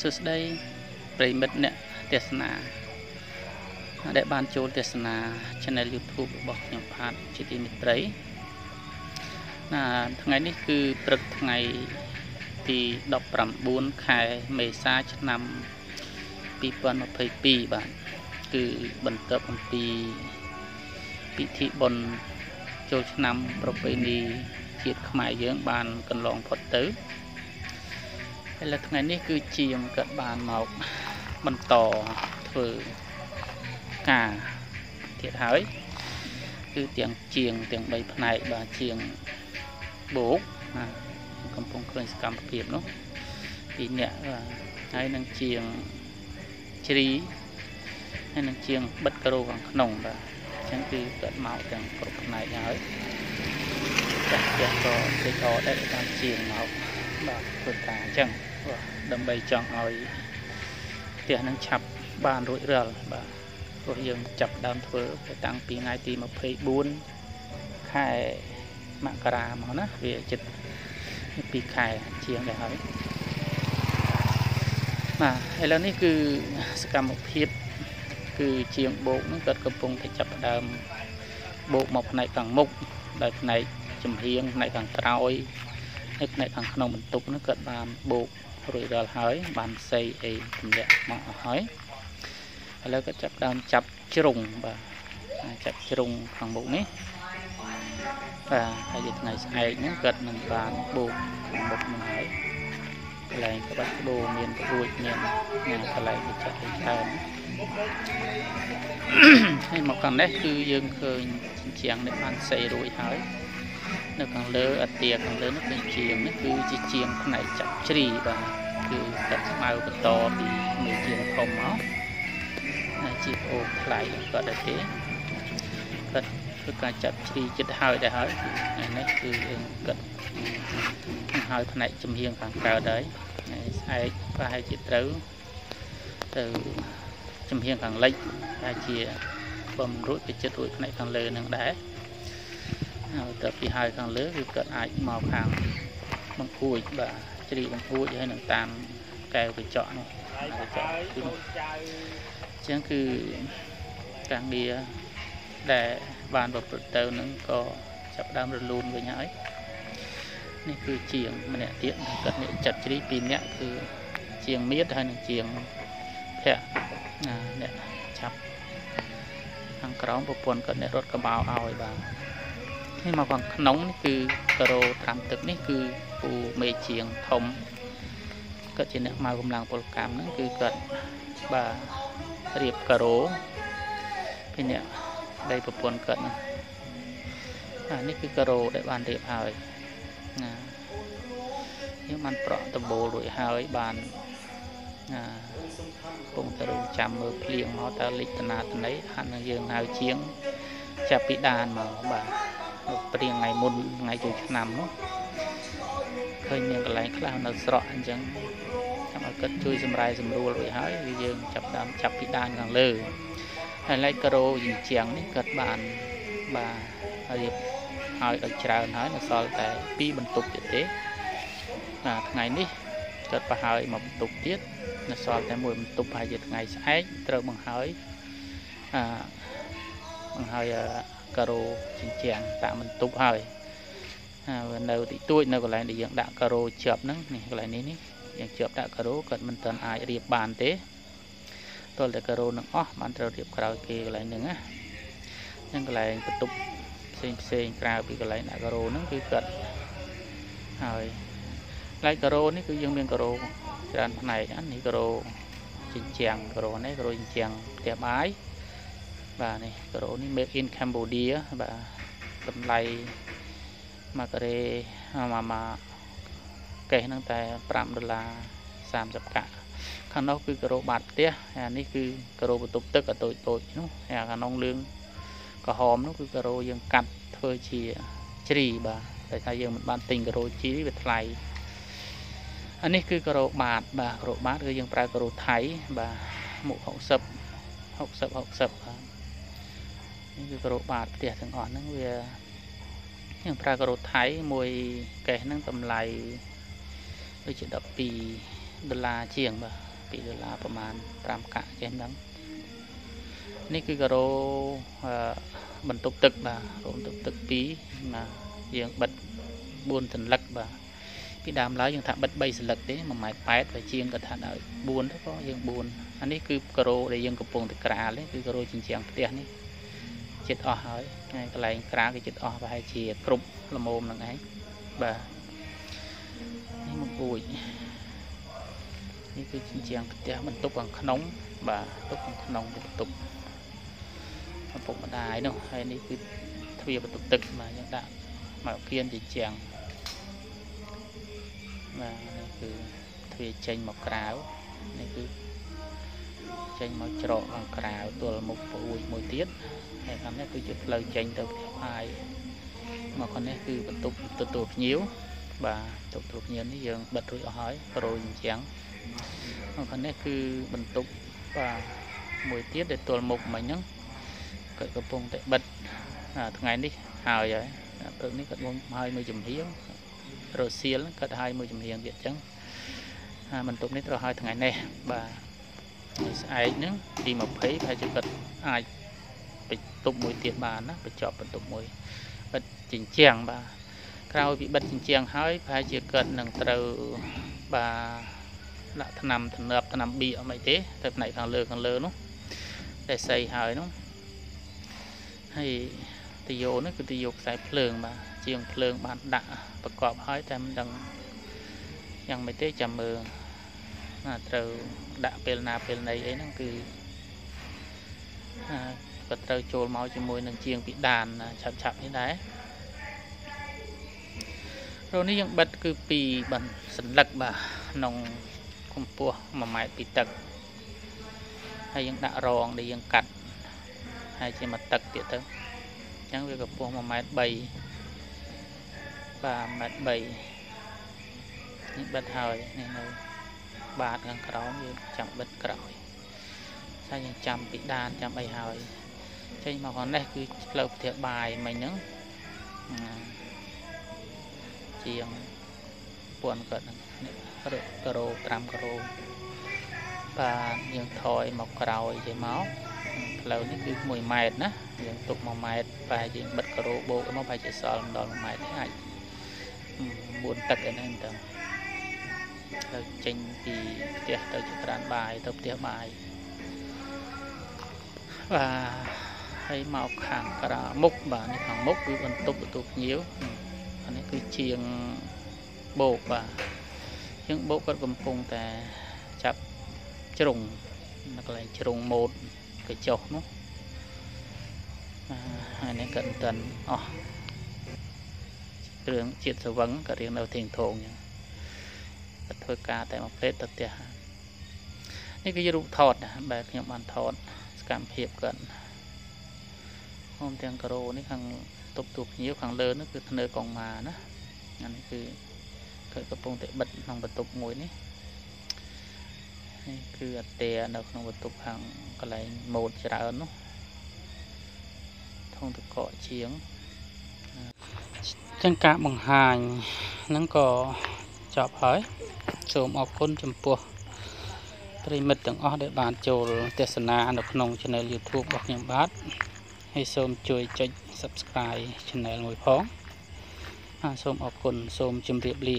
សួស្តីប្រិមិត្តអ្នកទេសនាដែលបានចូលទស្សនា Channel YouTube របស់ខ្ញុំផាតជាទីមេត្រីណាថ្ងៃនេះគឺព្រឹកថ្ងៃទី19ខែមេសាឆ្នាំ2022បាទគឺបន្ទាប់អំពីពិធីបុណ្យចូលឆ្នាំប្រពៃណីជាតិខ្មែរយើង បានកន្លងផុតទៅ ឥឡូវថ្ងៃនេះគឺជាងក៏បានមកបន្តធ្វើការទៀតហើយគឺទាំងជាងទាំង3ផ្នែកបាទជាងបូកណាកំពុងឃើញសកម្មភាពនោះពីអ្នកហើយនឹងជាងជ្រីហើយនឹងជាងបិទក្រូខាងក្នុងបាទអញ្ចឹងគឺគាត់មកទាំងគ្រប់ផ្នែកហើយចាស់ចាស់ក៏ដេកអដែរតាមជាងមកបាទធ្វើការអញ្ចឹង ដើម្បីចង់ឲ្យផ្ទះនឹងឆាប់បានរួចរាល់បាទព្រោះយើងចាប់ដើមធ្វើតាំងពីថ្ងៃទី24ខែមករាមកណាវាចិត្ត2ខែជាងដែរហើយបាទឥឡូវនេះគឺសកម្មភាពគឺជាងបោកហ្នឹងគាត់កំពុងតែចាប់ផ្ដើមបោកមកផ្នែកខាងមុខដោយផ្នែកចំហៀងផ្នែកខាងក្រោយហើយផ្នែកខាងក្នុងបន្ទប់ហ្នឹងគាត់បានបោក រួចរាល់ហើយ បានស័យអីទម្លាក់មកអស់ហើយឥឡូវគាត់ចាប់ដើមចាប់ជ្រុងបាទចាប់ជ្រុងខាងមុខនេះបាទហើយថ្ងៃស្អែកហ្នឹងគាត់នឹងបានបោកខាងមុខនឹងហើយកន្លែងក្បាច់ក្បូរមានព្រួចមានកន្លែងវិចារច្រើនហើយមកខាងនេះគឺយើងឃើញជញ្ជាំងនេះបានស័យរួចហើយ នៅខាងលើអទាខាងលើនេះគឺជាងនេះគឺជាជាងផ្នែកចាប់ជ្រីបាទគឺកាត់ស្មៅបន្តពីមេជាងធំមកហើយជាប្អូនថ្លៃគាត់ដែរទេគាត់គឺការចាប់ជ្រីចិត្តហើយដែរហើយថ្ងៃនេះគឺយើងគាត់ហើយផ្នែកចំហៀងខាងកើតហើយហើយស្អែកប្រហែលជាត្រូវទៅចំហៀងខាងលិចហើយជាបំរួចទៅចិត្តរួចផ្នែកខាងលើនឹងដែរ ហើយទៅពីហើយខាងលើគឺគាត់អាចមកខាងបង្អួចបាទជ្រីបង្អួចហើយនឹងតាមកែវកញ្ចក់នោះកញ្ចក់គឺនោះអញ្ចឹងគឺការងារដែលបានប្រព្រឹត្តទៅនឹងក៏ចាប់ដើមរលូនវិញហើយនេះគឺជាងម្នាក់ទៀតគាត់អ្នកចាត់ជ្រីពីរនាក់គឺជាងមៀតហើយនឹងជាងភ័ក្រណាអ្នកឆាប់ខាងក្រោមប្រពន្ធគាត់អ្នករត់កបោឲ្យបាទ នេះមកខាងក្នុងនេះគឺការ៉ូត្រាំទឹកនេះគឺពូមេជាងធំគាត់ជាអ្នកមកកម្លាំងពលកម្មហ្នឹងគឺគាត់បាទរៀបការ៉ូពីអ្នកដីប្រពន្ធគាត់ហ្នឹងអានេះគឺការ៉ូដែលបានរៀបហើយណាយើងបានប្រក់ដំបូលរួចហើយបានណាកំពុងតែរងចាំមើលភ្លៀងមកតើលិចតណាតណីហាត់នឹងយើងហៅជាងចាប់ពីដានមកបាទព្រៀងថ្ងៃមុនថ្ងៃចូលឆ្នាំនោះឃើញមានកន្លែងខ្លះនៅស្រកអញ្ចឹងចាំឲ្យគាត់ជួយសម្រាយសម្រួលរួចហើយគឺយើងចាប់ដើមចាប់ពីដានខាងលើហើយឡែកការ៉ូជញ្ជាំងនេះគាត់បានបាទរៀបឲ្យដល់ច្រើនហើយនៅសល់តែ2បន្ទប់ទៀតទេបាទថ្ងៃនេះគាត់ប្រហើយមកបន្ទប់ទៀតនៅសល់តែមួយបន្ទប់ហើយជាថ្ងៃស្អែកត្រូវបង្ហើយអឺបង្ហើយ ការ៉ូជញ្ជាំងតាមបន្ទប់ហើយហើយនៅតិចតួចនៅកន្លែងដែលយើងដាក់ការ៉ូជាប់ហ្នឹងនេះកន្លែងនេះនេះយើងជាប់ដាក់ការ៉ូគាត់មិនទាន់អាចរៀបបានទេតលតែការ៉ូនឹងអស់បានត្រូវរៀបក្រោយគេកន្លែងហ្នឹងណាហ្នឹងកន្លែងបន្ទប់ផ្សេងផ្សេងក្រៅពីកន្លែងដាក់ការ៉ូហ្នឹងគឺគាត់ហើយផ្នែកការ៉ូនេះគឺយើងមានការ៉ូច្រើនផ្នែកនេះការ៉ូជញ្ជាំងការ៉ូនេះការ៉ូជញ្ជាំងផ្ទះបាយ បាទនេះការ៉ូនេះ made in Cambodia បាទតម្លៃមួយការ៉េមកមកកេះហ្នឹងតែ5ដុល្លារ30កាក់ខាងនោះគឺការ៉ូបាតផ្ទះអានេះគឺការ៉ូបន្ទប់ទឹកអតូចតូចនោះហើយខាងនោះលឿងក្រហមនោះគឺការ៉ូយើងកាត់ធ្វើជាជ្រីបាទតែថាយើងមិនបានទិញការ៉ូជ្រីវាថ្លៃអានេះគឺការ៉ូបាតបាទការ៉ូបាតគឺយើងប្រើការ៉ូថៃបាទមុខ60 60 60បាទនេះ គឺការ៉ូបាតផ្ទះទាំងអស់ហ្នឹងវាយើងប្រើការ៉ូថៃមួយកេះហ្នឹងតម្លៃដូចជា12ដុល្លារជាងបាទ2ដុល្លារប្រហែល5កាក់ចេះហ្នឹងនេះគឺការ៉ូអឺបន្ទប់ទឹកបាទរោងបន្ទប់ទឹក2បាទយើងបិទ4សន្លឹកបាទពីដើមឡើយយើងថាបិទ3សន្លឹកទេ1ម៉ែត្រ8ហើយជាងក៏ថាដល់4ទៅក៏យើង4អានេះគឺការ៉ូដែលយើងកំពុងតែក្រាលនេះគឺការ៉ូជញ្ជាំងផ្ទះនេះ ចិត្តអស់ហើយហើយកន្លែងក្រាលគឺចិត្តអស់ប្រហែលជាគ្រប់ល្មមនឹងឯងបាទនេះមកពួយនេះគឺជញ្ជាំងផ្ទះបន្ទប់ខាងក្នុង បាទបន្ទប់ខាងក្នុងបន្ទប់ឪពុកម្ដាយនោះហើយនេះគឺទ្វារបន្ទប់ទឹកបាទយើងដាក់មកគៀនជញ្ជាំងបាទនេះគឺទ្វារចេញមកក្រៅនេះគឺចេញមកច្រកខាងក្រៅទល់មុខពួយមួយទៀត ហើយខាងនេះគឺជាផ្លូវចេញទៅផ្ទះផាយមកខាងនេះគឺបន្ទប់ទទួលភ្ញៀវបាទបន្ទប់ទទួលភ្ញៀវនេះយើងបិទរួចអស់ហើយប្រូជញ្ជាំងមកខាងនេះគឺបន្ទប់បាទមួយទៀតដែលទល់មុខមិញហ្នឹងក៏កំពុងតែបិទថ្ងៃនេះហើយហើយព្រឹកនេះគាត់មកហើយមួយចំហៀងរសៀលគាត់ហើយមួយចំហៀងទៀតអញ្ចឹងបន្ទប់នេះត្រូវហើយថ្ងៃនេះបាទស្អែកហ្នឹងទី20ប្រហែលជាគាត់អាច បន្ទប់មួយទៀតបានណាបញ្ចប់បន្ទប់មួយបិទជញ្ជាំងបាទក្រោយពីបិទជញ្ជាំងហើយប្រហែលជាគាត់នឹងត្រូវបាទដាក់ថ្នាំថ្នើបថ្នាំបៀកអីទេទៅផ្នែកខាងលើខាងលើនោះតែស័យហើយនោះហើយទយោនេះគឺទយោខ្សែភ្លើងបាទជាងភ្លើងបានដាក់ប្រកបហើយតែមិនដឹងយ៉ាងម៉េចទេចាំមើលណាត្រូវដាក់ពេលណាពេលណីអីហ្នឹងគឺ ក៏ត្រូវចូលមកជាមួយនឹងជាងពីដានឆាប់ឆាប់នេះដែររនេះយើងបិទគឺពីបន្សន្លឹកបាទក្នុងកម្ពស់1ម៉ែត្រពីទឹកហើយយើងដាក់រងដែលយើងកាត់ហើយជាមួយទឹកទៀតទៅចឹងវាកម្ពស់1ម៉ែត្រ3បាទ1ម៉ែត្រ3នេះបិទហើយនេះនៅបាតខាងក្រោមយើងចាំបិទក្រោយតែយើងចាំពីដានចាំអីហើយ ចេញមកខាងនេះគឺផ្លូវផ្ទះបាយមិញហ្នឹងជាងពាន់គាត់ហ្នឹងការ៉ូ5ការ៉ូបាទយើងថយមកក្រោយចេញមកផ្លូវនេះគឺ1ម៉ែត្រណាយើងទុក1ម៉ែត្រប្រហែលយើងបិទការ៉ូបូកមកប្រហែលជាសល់ដល់1ម៉ែត្រនេះអាច4ទឹកអីហ្នឹងទៅទៅចេញពីផ្ទះទៅចក្រានបាយទៅផ្ទះបាយបាទ ហើយមកខាងក្រៅមុខបាទនេះខាងមុខគឺបន្ទប់ទទួលភ្ញៀវអានេះគឺជាងបោកបាទជាងបោកគាត់កំពុងតែចាប់ជ្រុងនៅកន្លែងជ្រុងម៉ូតកញ្ចុះនោះហើយនេះគាត់មិនទាន់អស់គ្រឿងជាតិស្រវឹងក៏រៀងនៅទៀងធងអញ្ចឹងគាត់ធ្វើការតែមួយពេតទៅផ្ទះនេះគឺរូបថតបែបខ្ញុំបានថតសកម្មភាពគាត់ ហមទាំងការ៉ូនេះខាងទប់ទូភ្ញៀវខាងលើនោះគឺធ្នើកងម៉ាណាអានេះគឺគាត់កំពុងតែបិទក្នុងបន្ទប់មួយនេះនេះគឺអតេនៅក្នុងបន្ទប់ខាងកន្លែងម៉ូតច្រើននោះធំតកកជាងចឹងការបង្ហាញហ្នឹងក៏ចប់ហើយសូមអរគុណចំពោះប្រិមិត្តទាំងអស់ដែលបានចូលទស្សនានៅក្នុង Channel YouTube របស់ខ្ញុំបាទ ហើយសូមជួយចុច Subscribe Channel មួយផងសូមអរគុណសូមជម្រាបលា